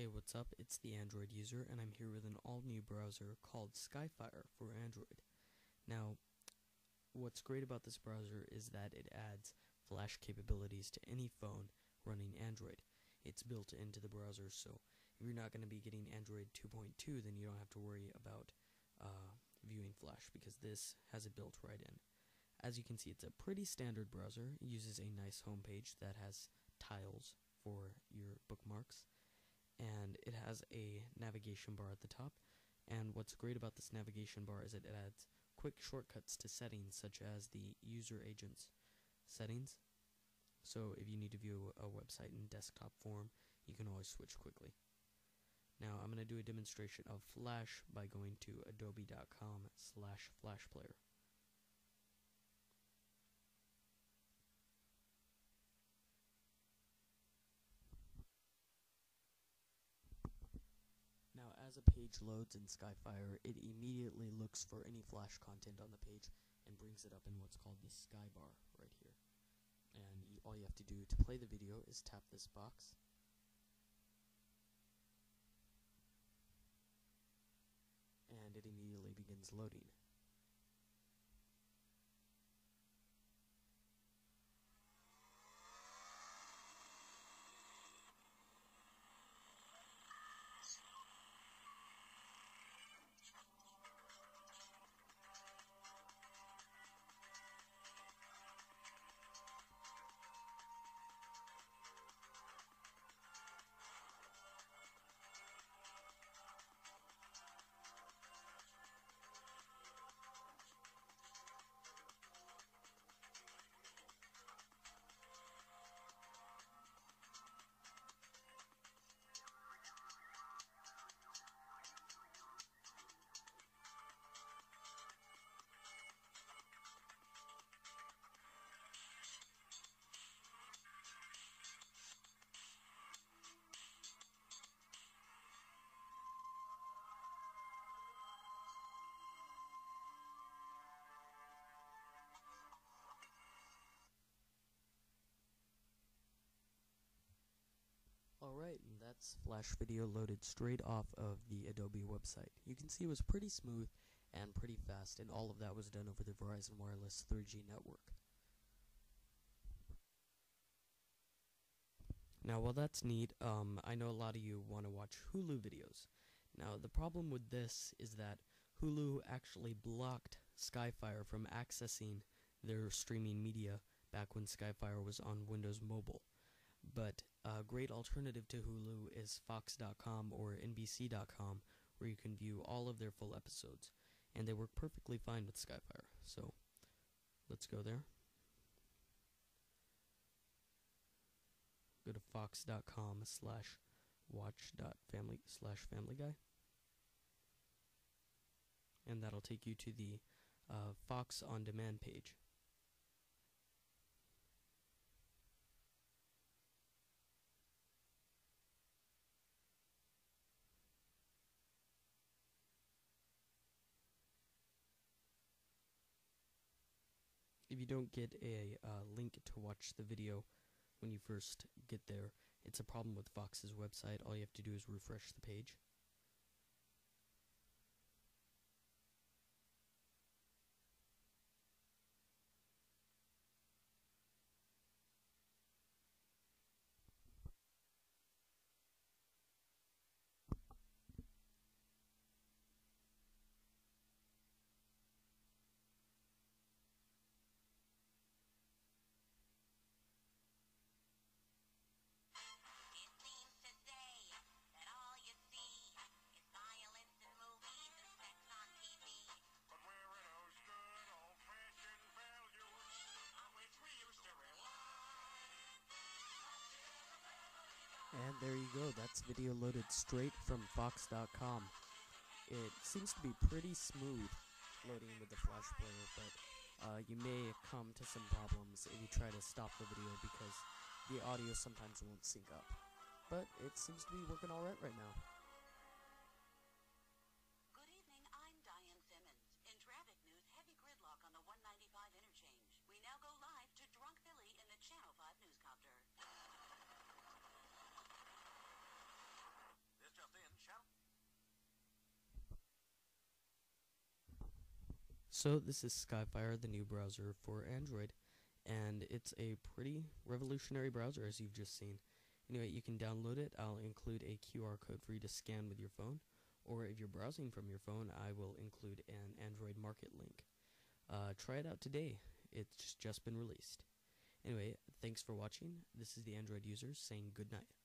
Hey, what's up? It's the Android user, and I'm here with an all new browser called Skyfire for Android. Now, what's great about this browser is that it adds Flash capabilities to any phone running Android. It's built into the browser, so if you're not going to be getting Android 2.2, then you don't have to worry about uh, viewing Flash because this has it built right in. As you can see, it's a pretty standard browser. It uses a nice homepage that has tiles for your bookmarks and it has a navigation bar at the top. And what's great about this navigation bar is it adds quick shortcuts to settings such as the user agents settings. So if you need to view a website in desktop form, you can always switch quickly. Now I'm going to do a demonstration of Flash by going to adobe.com slash flashplayer. As a page loads in Skyfire, it immediately looks for any Flash content on the page and brings it up in what's called the sky bar right here. And you, all you have to do to play the video is tap this box. And it immediately begins loading. Alright, that's Flash video loaded straight off of the Adobe website. You can see it was pretty smooth and pretty fast, and all of that was done over the Verizon Wireless 3G network. Now, while that's neat, um, I know a lot of you want to watch Hulu videos. Now, the problem with this is that Hulu actually blocked Skyfire from accessing their streaming media back when Skyfire was on Windows Mobile. But a great alternative to Hulu is Fox.com or NBC.com, where you can view all of their full episodes, and they work perfectly fine with Skyfire. So, let's go there. Go to fox.com slash watch.family slash family guy. And that'll take you to the uh, Fox on demand page. If you don't get a uh, link to watch the video when you first get there, it's a problem with Fox's website. All you have to do is refresh the page. There you go, that's video loaded straight from Fox.com. It seems to be pretty smooth loading with the Flash player, but uh, you may come to some problems if you try to stop the video because the audio sometimes won't sync up. But it seems to be working alright right now. So this is Skyfire, the new browser for Android, and it's a pretty revolutionary browser as you've just seen. Anyway, you can download it. I'll include a QR code for you to scan with your phone, or if you're browsing from your phone, I will include an Android Market link. Uh, try it out today. It's just been released. Anyway, thanks for watching. This is the Android users saying good night.